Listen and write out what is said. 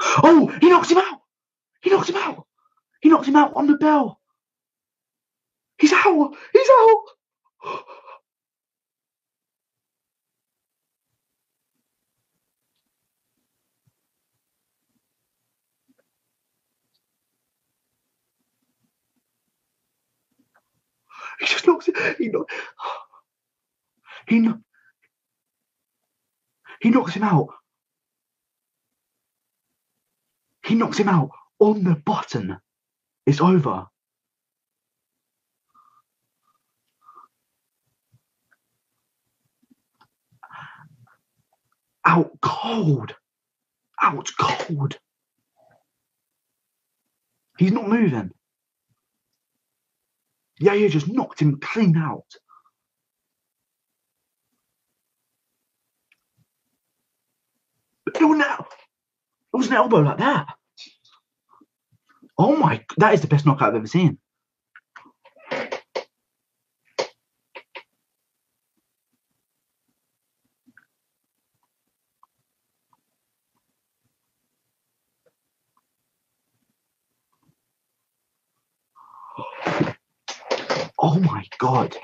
Oh, he knocks him out. He knocks him out. He knocks him out on the bell. He's out. He's out. He just knocks it. He knock, he he knocks him out. He knocks him out on the button. It's over. Out cold. Out cold. He's not moving. Yeah, you just knocked him clean out. It wasn't, it was an elbow like that. Oh my, that is the best knockout I've ever seen. Oh my god.